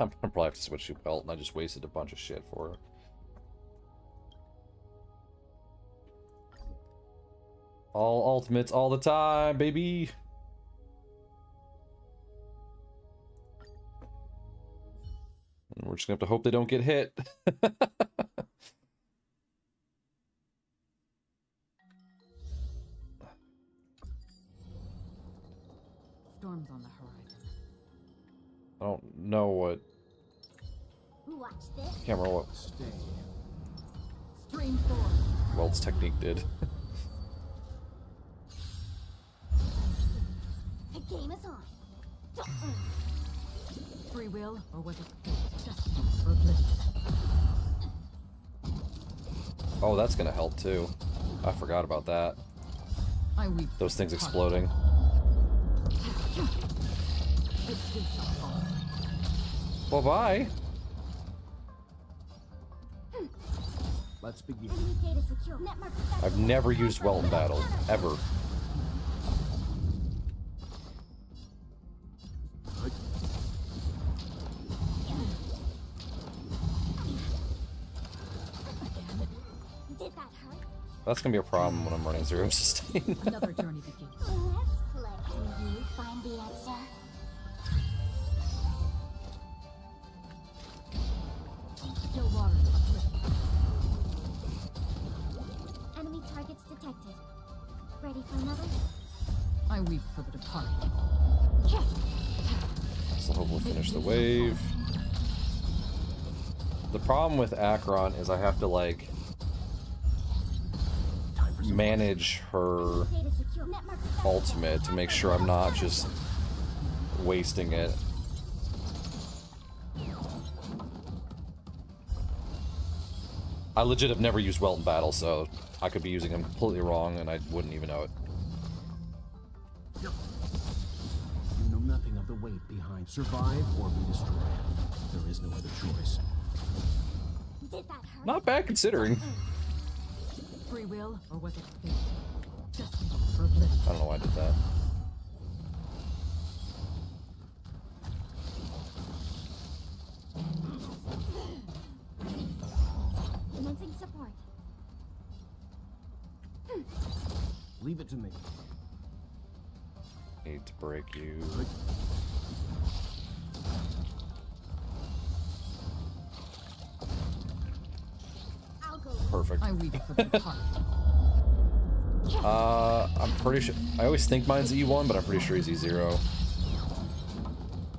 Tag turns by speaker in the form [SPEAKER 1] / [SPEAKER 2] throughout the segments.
[SPEAKER 1] I'm probably have to switch to Welt, and I just wasted a bunch of shit for her. All ultimates all the time, baby! And we're just gonna have to hope they don't get hit. Welt's technique did.
[SPEAKER 2] The game is on.
[SPEAKER 3] Free will, or was it fate? Destiny for.
[SPEAKER 1] Oh, that's gonna help too. I forgot about that.
[SPEAKER 3] I weep.
[SPEAKER 1] Those things exploding.
[SPEAKER 3] heart. It too shall fall.
[SPEAKER 1] Well, bye.
[SPEAKER 4] Let's begin.
[SPEAKER 2] Enemy data secure. Netmark
[SPEAKER 1] I've never used Welt in battle, ever.
[SPEAKER 2] Did that hurt?
[SPEAKER 1] That's gonna be a problem when I'm running zero sustain.
[SPEAKER 3] Another journey begins.
[SPEAKER 2] Let's play. Can you find the answer? Targets detected. Ready for another?
[SPEAKER 3] I weep for the departed.
[SPEAKER 1] So hopefully finish the wave. The problem with Acheron is I have to like
[SPEAKER 4] Time for some
[SPEAKER 1] manage her
[SPEAKER 2] Data secure. Netmark
[SPEAKER 1] ultimate to make sure I'm not just wasting it. I legit have never used Welt in battle, so I could be using him completely wrong and I wouldn't even know it.
[SPEAKER 4] You know nothing of the weight behind survive or be destroyed. There is no other choice.
[SPEAKER 2] Did that hurt?
[SPEAKER 1] Not bad considering.
[SPEAKER 3] Free will, or was it fate? Destiny for.
[SPEAKER 1] I don't know why I did that.
[SPEAKER 4] Leave it to me.
[SPEAKER 1] Need to break you.
[SPEAKER 2] I'll.
[SPEAKER 1] Perfect.
[SPEAKER 3] I weep for the departed.
[SPEAKER 1] Uh, I'm pretty sure. I always think mine's E1, but I'm pretty sure he's E0.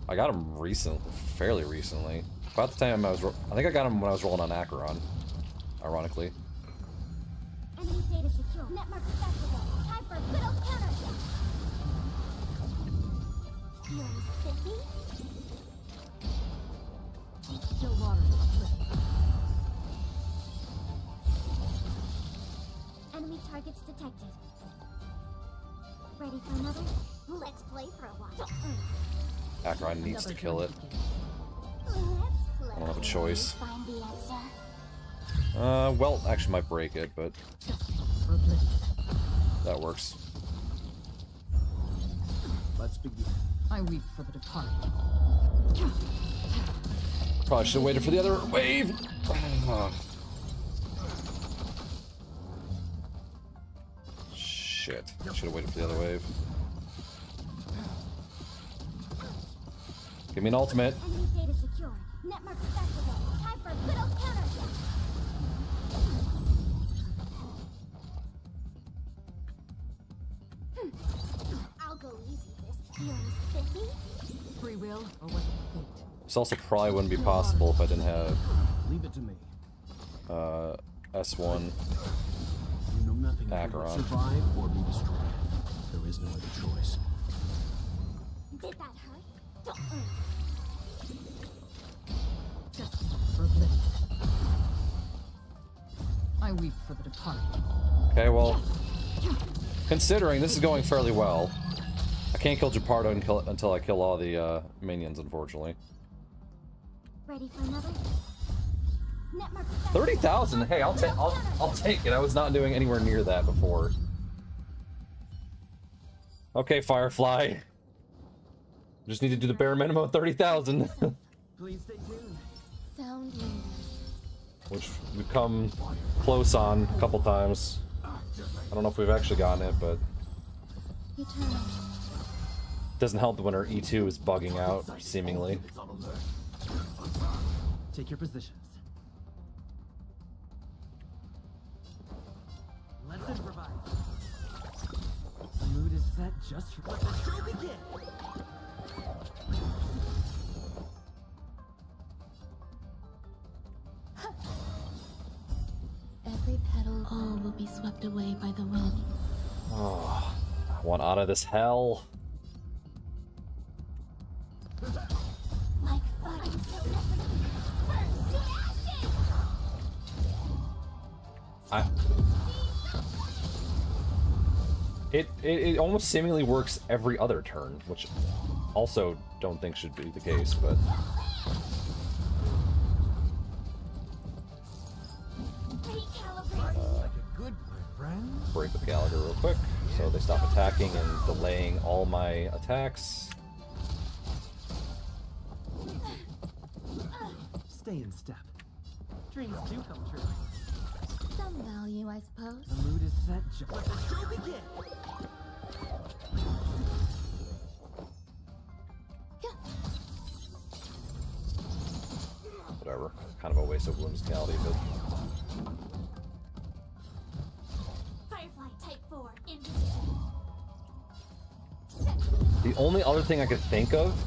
[SPEAKER 1] I got him recently, fairly recently. About the time I was, I think I got him when I was rolling on Acheron. Ironically.
[SPEAKER 2] Targets detected. Ready for another? Let's play for a while.
[SPEAKER 1] Acheron needs to kill it.
[SPEAKER 2] Let's play.
[SPEAKER 1] I don't have a choice.
[SPEAKER 2] Find the answer.
[SPEAKER 1] Uh, well, actually might break it, but
[SPEAKER 3] Destiny for oblivion.
[SPEAKER 1] That works.
[SPEAKER 4] Let's begin.
[SPEAKER 3] I weep for the departed.
[SPEAKER 1] Probably should have waited for the other wave. Shit. Should have waited for the other wave. Give me an ultimate.
[SPEAKER 2] Enemy data secure. Netmark accessible. Time for a good old counter.
[SPEAKER 3] Free will, or was it fate?
[SPEAKER 1] This also probably wouldn't be possible if I didn't have
[SPEAKER 4] Leave it to me.
[SPEAKER 1] uh, S1.
[SPEAKER 4] You know nothing
[SPEAKER 1] Acheron.
[SPEAKER 4] survive or be destroyed. There is no other choice.
[SPEAKER 2] Did that hurt?
[SPEAKER 3] Destiny for oblivion. I weep for the departed.
[SPEAKER 1] Okay, well, considering this is going fairly well, I can't kill Gepardo until, until I kill all the uh, minions, unfortunately.
[SPEAKER 2] Ready for another?
[SPEAKER 1] Thirty thousand. Hey, I'll take. I'll, I'll take it. I was not doing anywhere near that before. Okay, Firefly. Just need to do the bare minimum of thirty thousand.
[SPEAKER 4] Please stay tuned.
[SPEAKER 2] Sound
[SPEAKER 1] which we've come close on a couple times. I don't know if we've actually gotten it, but
[SPEAKER 2] Eternal.
[SPEAKER 1] Doesn't help when our E2 is bugging out, seemingly.
[SPEAKER 4] Take your positions. Let's improvise. The mood is set just for let the show begin.
[SPEAKER 2] Every petal, all will be swept away by the wind.
[SPEAKER 1] Oh, I want out of this hell. I. It, it it almost seemingly works every other turn, which also don't think should be the case, but break with Gallagher real quick. So they stop attacking and delaying all my attacks.
[SPEAKER 4] Stay in step. Dreams do come true.
[SPEAKER 2] Some value, I suppose.
[SPEAKER 4] The mood is set just let the show begin.
[SPEAKER 1] Whatever. Kind of a waste of whimsicality, but
[SPEAKER 2] Firefly Type 4.
[SPEAKER 1] The only other thing I could think of,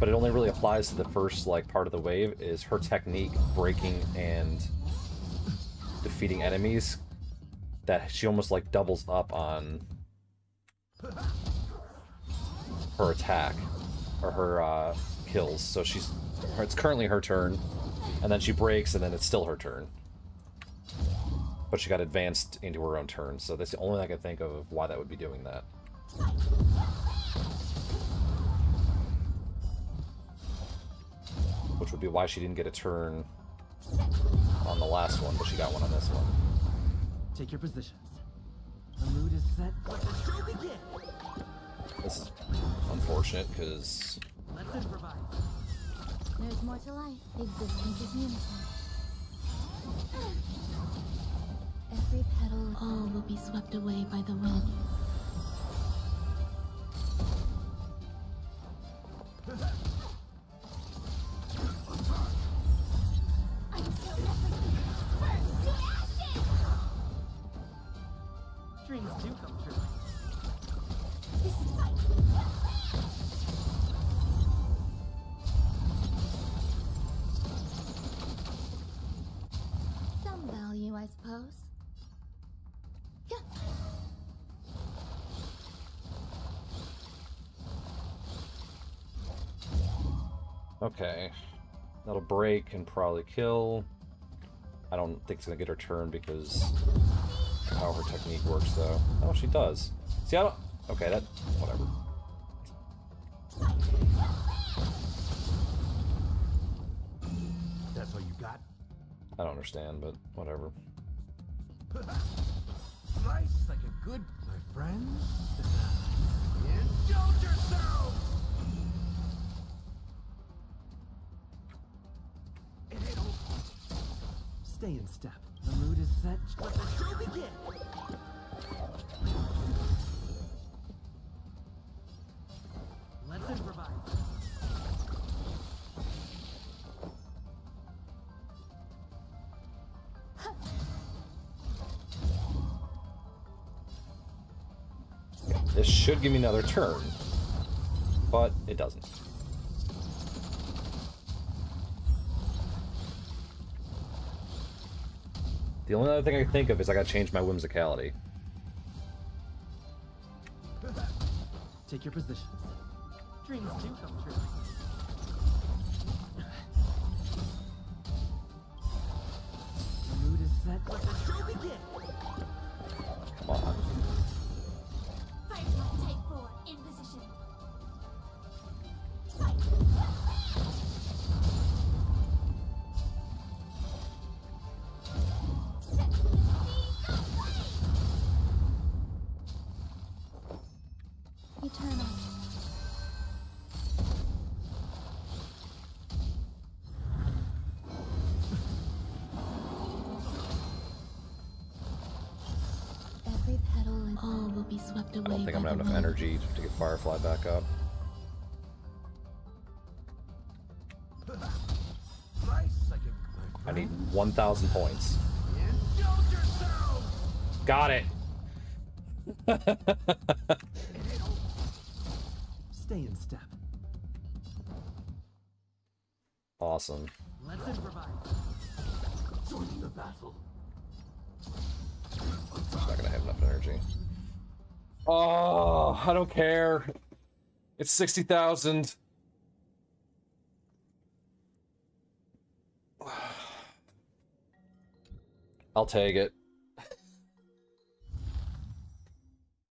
[SPEAKER 1] but it only really applies to the first like part of the wave, is her technique breaking and defeating enemies. That she almost like doubles up on her attack or her uh, kills. So she's it's currently her turn, and then she breaks, and then it's still her turn. But she got advanced into her own turn, so that's the only thing I can think of why that would be doing that. which would be why she didn't get a turn on the last one, but she got one on this one.
[SPEAKER 4] Take your positions. The mood is set. Let the show begin.
[SPEAKER 1] This is unfortunate because
[SPEAKER 4] Let's improvise.
[SPEAKER 2] There's more to life. Existence is unison. Every petal, all will be swept away by the wind.
[SPEAKER 4] Dreams do come true.
[SPEAKER 2] Some value, I suppose. Yeah.
[SPEAKER 1] okay, that'll break and probably kill. I don't think it's gonna get her turn because of how her technique works, though. Oh, she does. See, I don't. Okay, that whatever.
[SPEAKER 4] That's all you got?
[SPEAKER 1] I don't understand, but whatever.
[SPEAKER 4] Nice like a good my friend. Indulge yourself! It ain't over. Stay in step. The mood is set. Let the show begin.
[SPEAKER 1] This should give me another turn, but it doesn't. The only other thing I can think of is I gotta change my whimsicality.
[SPEAKER 4] Take your position. Dreams do come true.
[SPEAKER 1] Think I'm gonna have enough mm-hmm. energy to get Firefly back up. I need 1,000 points. Got it!
[SPEAKER 4] Stay in step.
[SPEAKER 1] Awesome.
[SPEAKER 4] Let's improvise. Joining the battle.
[SPEAKER 1] Not gonna have enough energy. Oh, I don't care. It's 60,000. I'll take it.